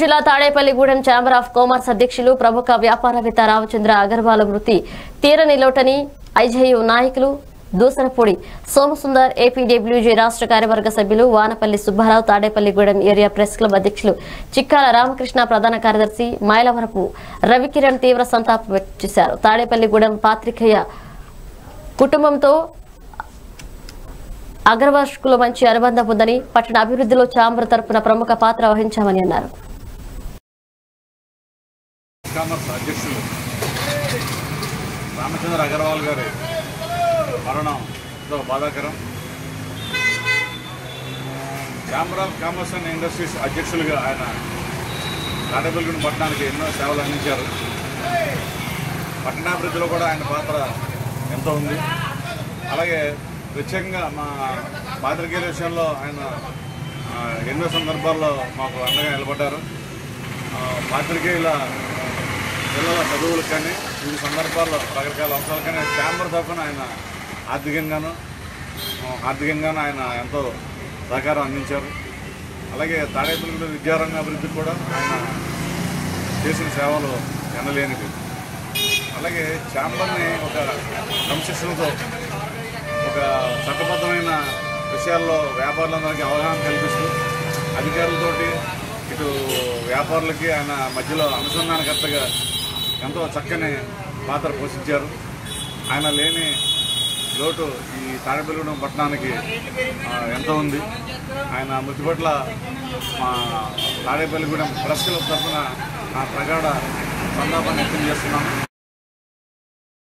జిల్లా Tadepalligudem chamber of commerce అధ్యక్షులు ప్రముఖ వ్యాపారవేత్త రామచంద్ర అగర్వాల్ వృత్తి తీరని లోటని ఐజేయు నాయకులు దూసరపూడి సోమసుందర్ ఏపీడబ్ల్యూజీ రాష్ట్ర కార్యవర్గ సభ్యులు Vanapalli Subbarao Tadepalligudem area press club అధ్యక్షులు చిక్కాల రామకృష్ణ ప్రధాన కార్యదర్శి మైలవరపు రవికిరణ్ తీవ్ర సంతాపం వ్యక్తం చేశారు. తాడేపల్లిగూడెం పాత్రికేయ కుటుంబంతో అగ్రవర్షకులు మంచి అనుబంధం ఉందని పట్టణ అభివృద్ధిలో చాంబర్ తరపున ప్రముఖ పాత్ర వహించామని అన్నారు. కామర్స్ అధ్యక్షులు. రామచంద్ర అగర్వాల్ గారి మరణం ఎంతో బాధాకరం. Chamber of commerce and industries అధ్యక్షులుగా ఆయన తాడేపల్లిగూడెం పట్టణానికి ఎన్నో సేవలు అందించారు. పట్టణాభివృద్ధిలో కూడా ఆయన పాత్ర ఎంతో ఉంది. అలాగే ప్రత్యేకంగా మా పాత్రికేయుల విషయంలో ఆయన ఎన్నో సందర్భాల్లో మాకు అండగా నిలబడ్డారు. పాత్రికేయుల పిల్లల చదువులకు కానీ వివిధ సందర్భాల్లో రకరకాల అంశాలు కానీ ఛాంబర్ తప్పని ఆయన ఆర్థికంగాను ఆర్థికంగాను ఆయన ఎంతో సహకారం అందించారు. అలాగే తాడేపల్లి విద్యారంగ అభివృద్ధికి కూడా ఆయన చేసిన సేవలు ఎనలేనివి. అలాగే ఛాంబర్ని ఒక సంశిక్షణతో ఒక చట్టబద్ధమైన విషయాల్లో వ్యాపారులందరికీ అవగాహన కల్పిస్తూ అధికారులతోటి ఇటు వ్యాపారులకి ఆయన మధ్యలో అనుసంధానకర్తగా ఎంతో చక్కని పాత్ర పోషించారు. ఆయన లేని లోటు ఈ తాడేపల్లిగూడెం పట్టణానికి ఎంత ఎంతో ఉంది. ఆయన మృతి పట్ల మా తాడేపల్లిగూడెం ప్రెస్ క్లబ్ తరఫున నా ప్రగాఢ సందాపం వ్యక్తం చేస్తున్నాను.